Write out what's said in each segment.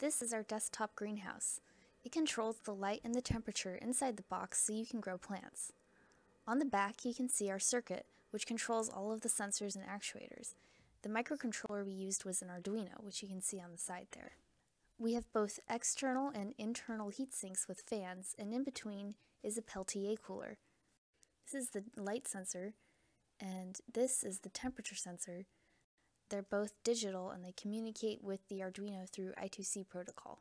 This is our desktop greenhouse. It controls the light and the temperature inside the box so you can grow plants. On the back you can see our circuit, which controls all of the sensors and actuators. The microcontroller we used was an Arduino, which you can see on the side there. We have both external and internal heat sinks with fans, and in between is a Peltier cooler. This is the light sensor, and this is the temperature sensor, they're both digital and they communicate with the Arduino through I2C protocol.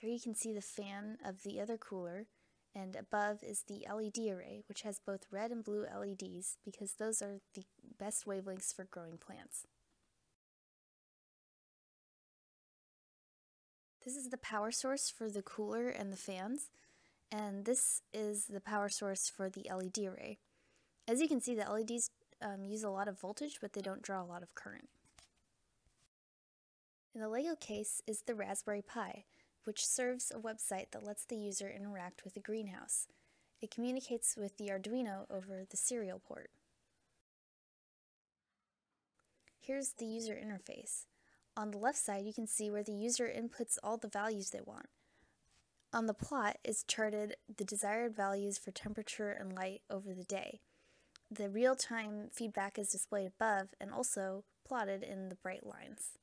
There you can see the fan of the other cooler, and above is the LED array, which has both red and blue LEDs because those are the best wavelengths for growing plants. This is the power source for the cooler and the fans and this is the power source for the LED array. As you can see, the LEDs um, use a lot of voltage, but they don't draw a lot of current. In the LEGO case is the Raspberry Pi, which serves a website that lets the user interact with the greenhouse. It communicates with the Arduino over the serial port. Here's the user interface. On the left side, you can see where the user inputs all the values they want. On the plot is charted the desired values for temperature and light over the day. The real-time feedback is displayed above and also plotted in the bright lines.